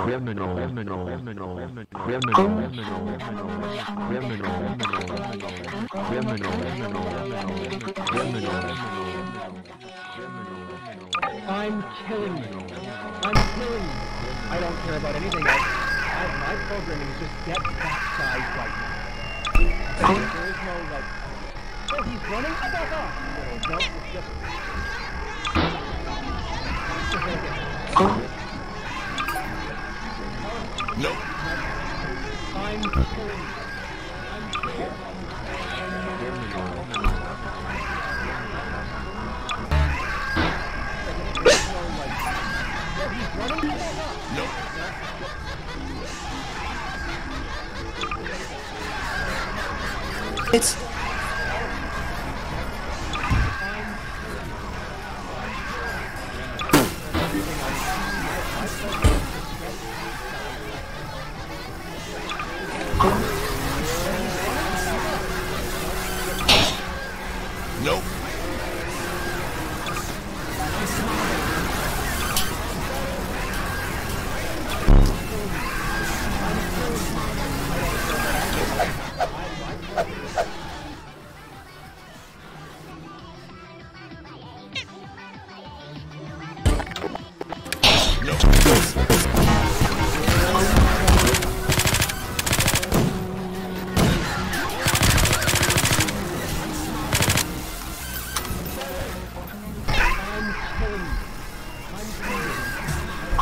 criminal, criminal, criminal, criminal, criminal, criminal, criminal, I'm killing you. I'm killing you. I don't care about anything else. I, my programming is just get that guy right now. There is no like. Oh, he's running. I back off. No, no, it's just. It's Nope.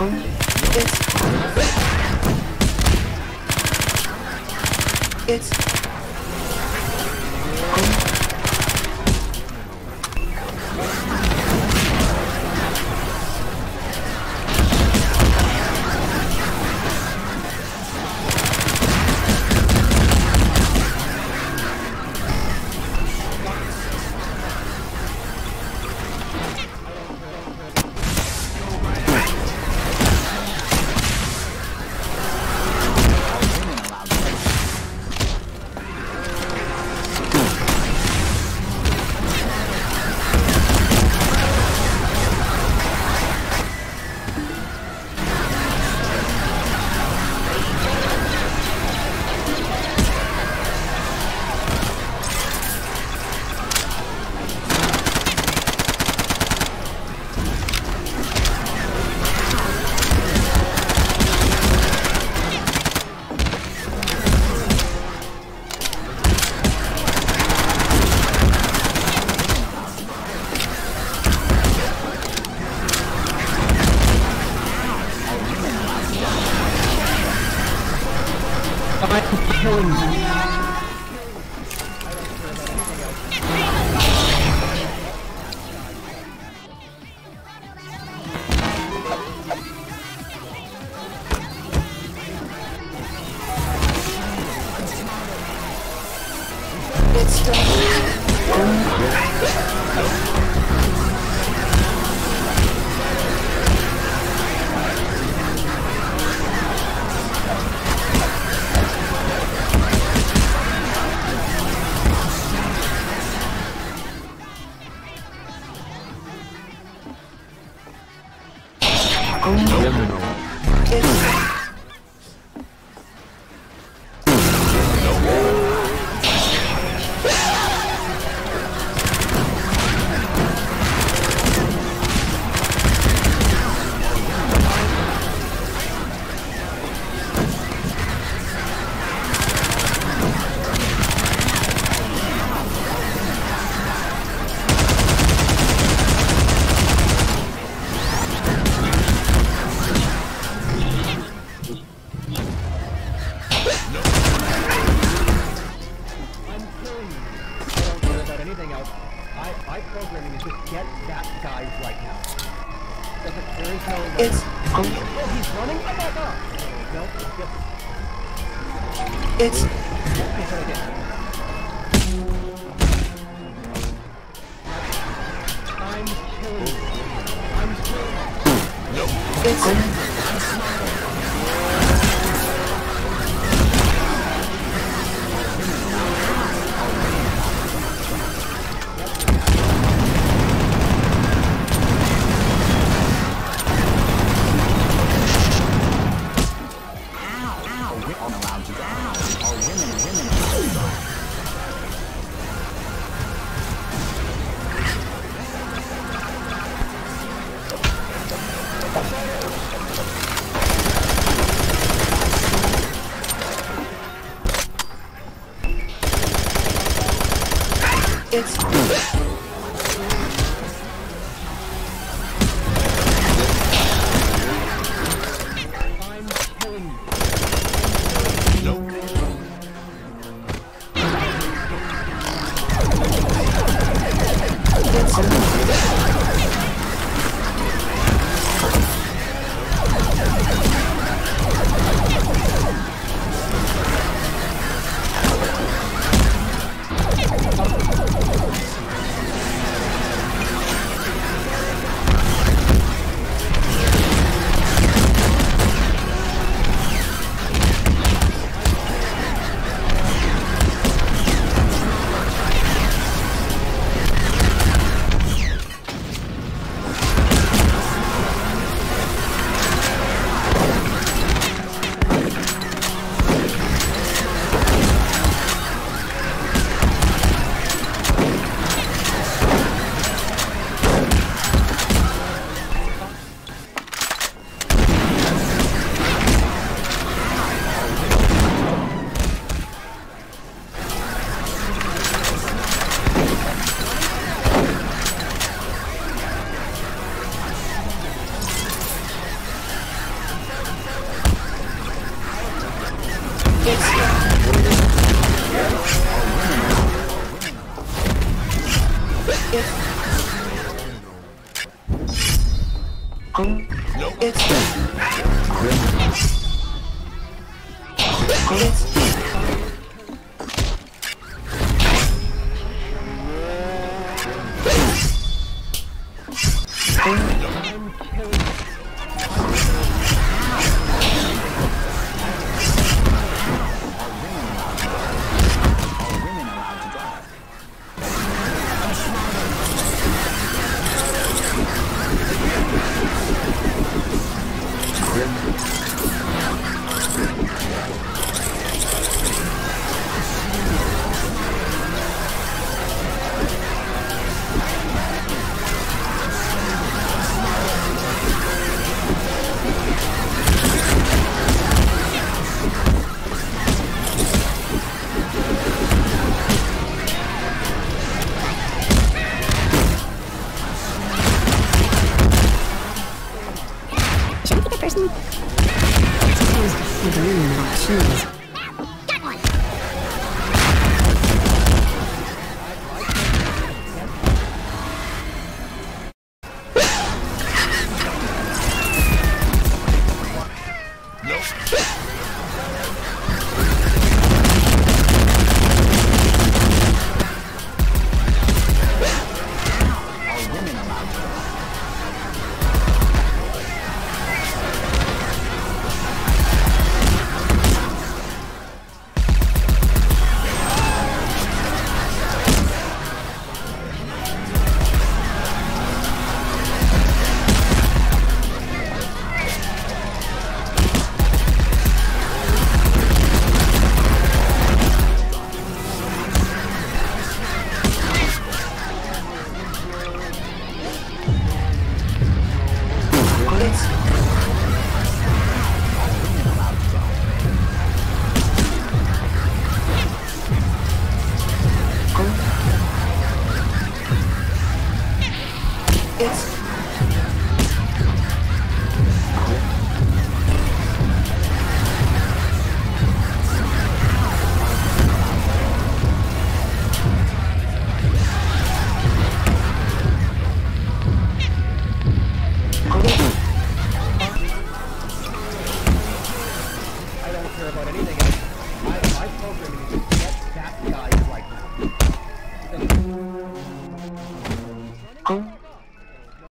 It's it's I'm it's. No, it's. I'm killing. I'm killing. Nope. it's Yeah. It's Should